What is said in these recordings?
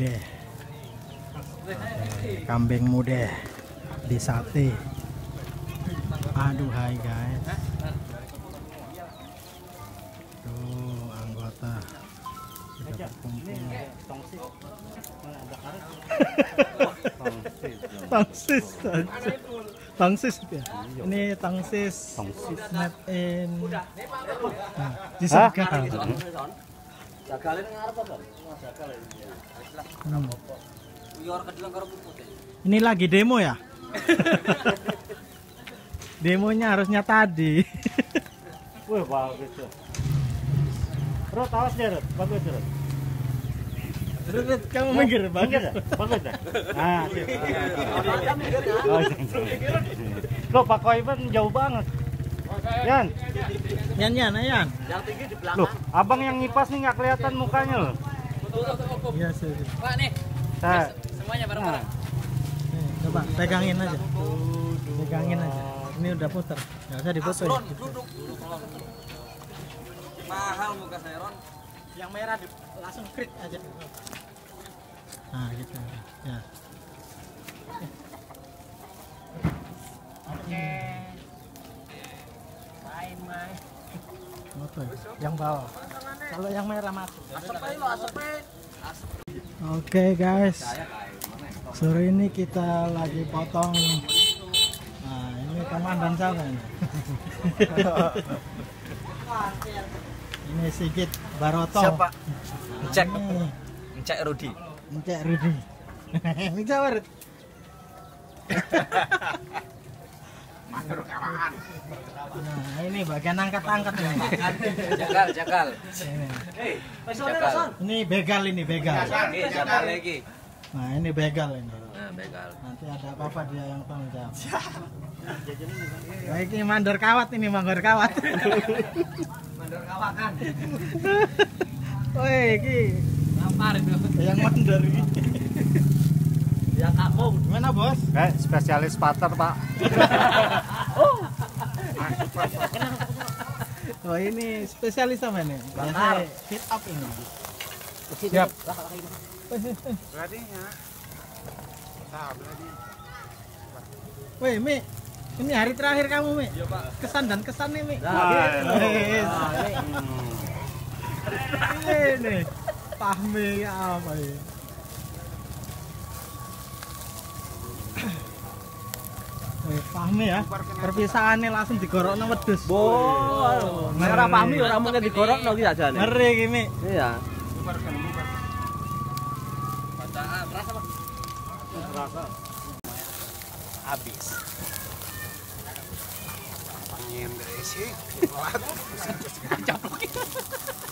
Kambing muda. Kambing muda. Di sate aduh hai guys. Tuh anggota. Sudah berkumpul. Tangsis tangsis. Ya? Ini tangsis. Tangsis. Made in nah, di Ngarep apa? Ya. Hmm. Ora karo puput. Ini lagi demo ya? Demonya harusnya tadi. Wah, bagus tuh. Rot, awas dia, Rot. Bagus, Rot. Rut, kamu minggir Bagus, bagus. ya? Nah, sip. Oh, jangan. Loh, Pak Koiban jauh banget. Yan, Yan yan, yan. Yang tinggi di loh, belakang. abang yang ngipas nih nggak kelihatan mukanya loh. Iya sih. Pak nih, Nah, semuanya bareng-bareng. Nih, Coba pegangin aja. Pegangin aja. Ini udah puter. Nggak usah diputer. Ron, duduk. Mahal muka saya Ron. Yang merah di, langsung krik aja. Nah, gitu. Ya. Oke. Main, main. Motor. Yang bawah. Kalau yang merah masuk. Oke guys, sore ini kita lagi potong. Nah ini komandan siapa ini? ini Sigit Baroto. Siapa? Cek, cek Rudi. Cek Rudi. ini siapa? Nah ini bagian angkat-angkat ini. Jagal, jagal. Ini. Jagal. Ini begal ini begal. Lagi. Nah ini begal ini. Nah, begal. Nanti ada apa-apa dia yang tanggung jawab. Baik ini mandor kawat ini mandor kawat. Mandor kawakan. Woi, iki Lampar itu. yang mandor ini. Yang kampung. Gimana, Bos? kayak spesialis pater, Pak. Oh, ini spesialis apa ini? Bakar. Biasa Fit up ini. Siap. Woi, Mi. Ini hari terakhir kamu, Mi. Kesan dan kesan nih, Mi. Nah, Wes. Hmm. Ini pahmi apa ini? Pahmi ya. Perpisahannya langsung digorokno wedhus. Bo, ora pahmi ora mungkin digorokno ki aja nih. Ngeri iki, Mi. Iya. habis. Pengen dari sih,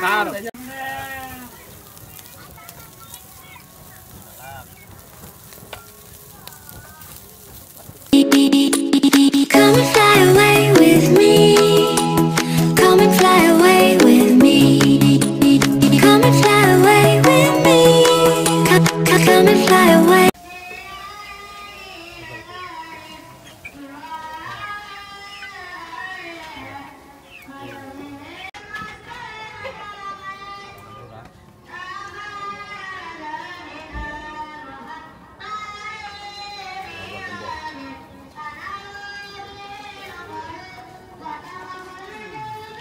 Come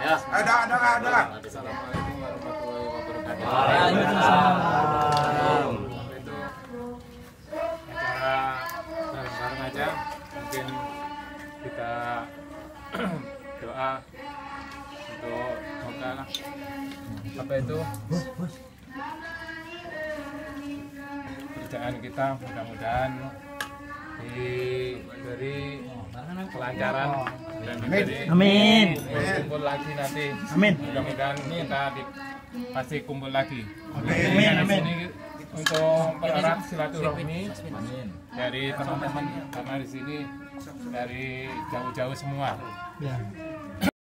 Ada, ada, ada. Assalamualaikum warahmatullahi wabarakatuh. Waalaikumsalam. Itu acara bareng-bareng aja. Mungkin kita doa untuk semoga lah. apa itu kerjaan kita mudah-mudahan diberi kelancaran dan diberi Amin. kumpul lagi nanti Amin. mudah-mudahan kita di, pasti kumpul lagi Amin, amin. untuk mempererat silaturahmi dari teman-teman karena di sini dari jauh-jauh semua Ya.